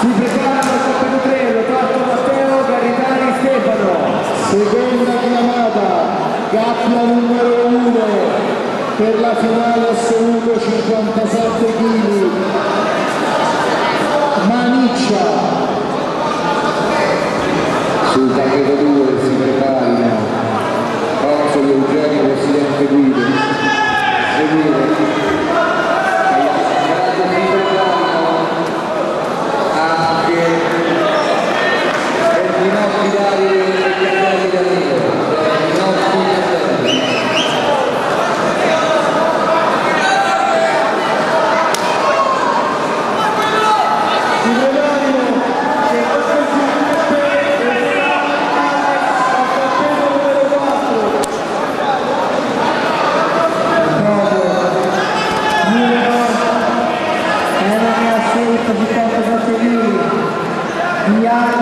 si prepara la numero 3 Lotato Matteo Garitani Stefano. Seconda chiamata gabbia numero 1 per la finale assoluto 57 kg Maniccia. Yeah.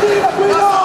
Tira, cuidado!